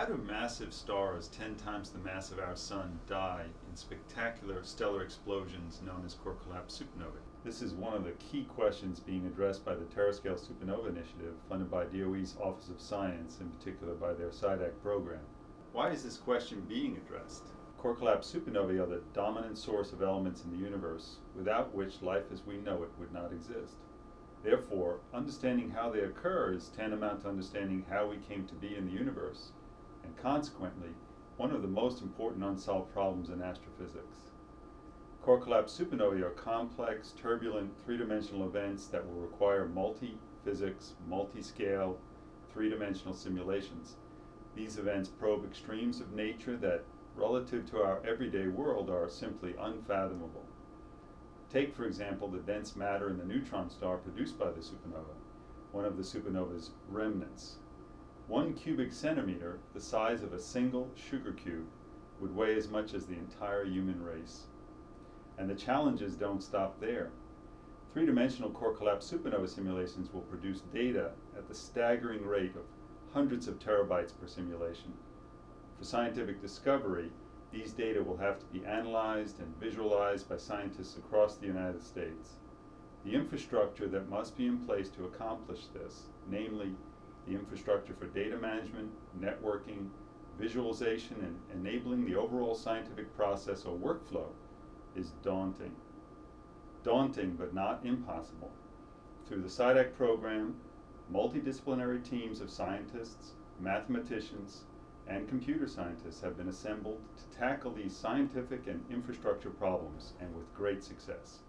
How do massive stars 10 times the mass of our sun die in spectacular stellar explosions known as core collapse supernovae? This is one of the key questions being addressed by the Terascale Supernova Initiative, funded by DOE's Office of Science, in particular by their SciDAC program. Why is this question being addressed? Core collapse supernovae are the dominant source of elements in the universe, without which life as we know it would not exist. Therefore, understanding how they occur is tantamount to understanding how we came to be in the universe, and consequently, one of the most important unsolved problems in astrophysics. Core collapse supernovae are complex, turbulent, three-dimensional events that will require multi-physics, multi-scale, three-dimensional simulations. These events probe extremes of nature that, relative to our everyday world, are simply unfathomable. Take, for example, the dense matter in the neutron star produced by the supernova, one of the supernova's remnants. One cubic centimeter, the size of a single sugar cube, would weigh as much as the entire human race. And the challenges don't stop there. Three-dimensional core collapse supernova simulations will produce data at the staggering rate of hundreds of terabytes per simulation. For scientific discovery, these data will have to be analyzed and visualized by scientists across the United States. The infrastructure that must be in place to accomplish this, namely the infrastructure for data management, networking, visualization, and enabling the overall scientific process or workflow, is daunting. Daunting, but not impossible. Through the SciDAC program, multidisciplinary teams of scientists, mathematicians, and computer scientists have been assembled to tackle these scientific and infrastructure problems, and with great success.